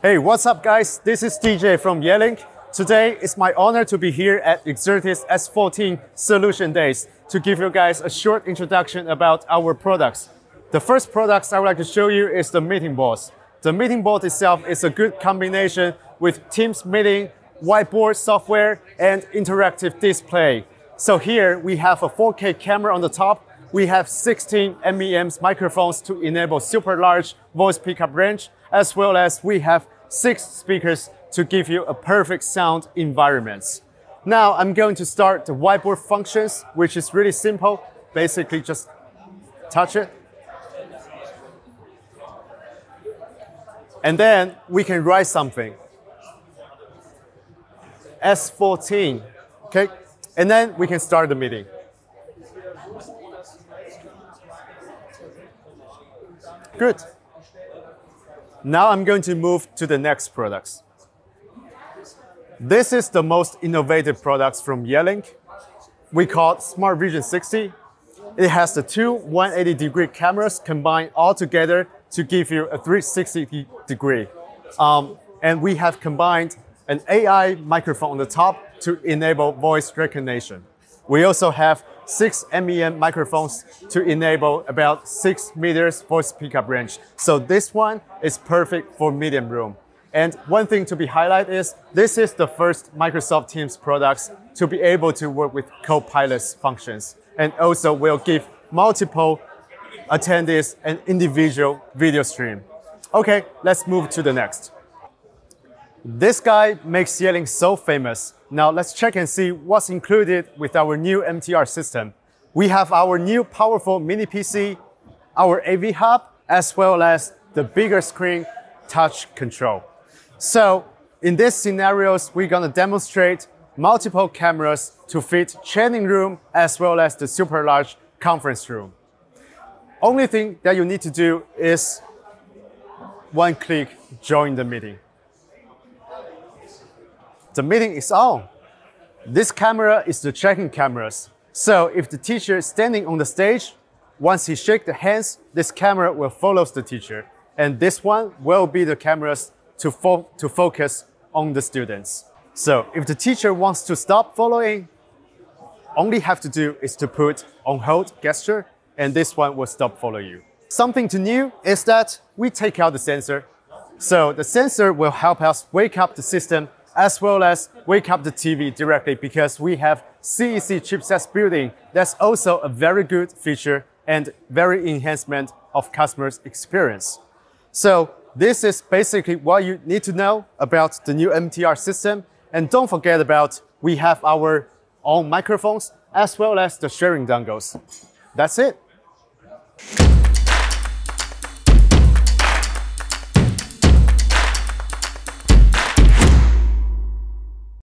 Hey, what's up guys? This is DJ from Yealink. Today, it's my honor to be here at Exertis S14 Solution Days to give you guys a short introduction about our products. The first products I would like to show you is the meeting board. The meeting board itself is a good combination with Teams meeting, whiteboard software, and interactive display. So here we have a 4K camera on the top. We have 16 MEMS microphones to enable super large voice pickup range, as well as we have six speakers to give you a perfect sound environment. Now I'm going to start the whiteboard functions, which is really simple. Basically just touch it. And then we can write something. S14, okay? And then we can start the meeting. Good. Now I'm going to move to the next products. This is the most innovative products from Yealink. We call it Smart Vision 60. It has the two 180 degree cameras combined all together to give you a 360 degree. Um, and we have combined an AI microphone on the top to enable voice recognition. We also have six MEM microphones to enable about six meters voice pickup range. So this one is perfect for medium room. And one thing to be highlighted is this is the first Microsoft Teams products to be able to work with Copilot functions and also will give multiple attendees an individual video stream. Okay, let's move to the next. This guy makes Yealink so famous. Now let's check and see what's included with our new MTR system. We have our new powerful mini PC, our AV hub, as well as the bigger screen touch control. So in these scenarios, we're gonna demonstrate multiple cameras to fit training room as well as the super large conference room. Only thing that you need to do is one click join the meeting. The meeting is on. This camera is the tracking cameras. So if the teacher is standing on the stage, once he shakes the hands, this camera will follow the teacher. And this one will be the cameras to, fo to focus on the students. So if the teacher wants to stop following, only have to do is to put on hold gesture and this one will stop follow you. Something to new is that we take out the sensor. So the sensor will help us wake up the system as well as wake up the TV directly because we have CEC chipsets building. That's also a very good feature and very enhancement of customers' experience. So this is basically what you need to know about the new MTR system. And don't forget about we have our own microphones as well as the sharing dongles. That's it.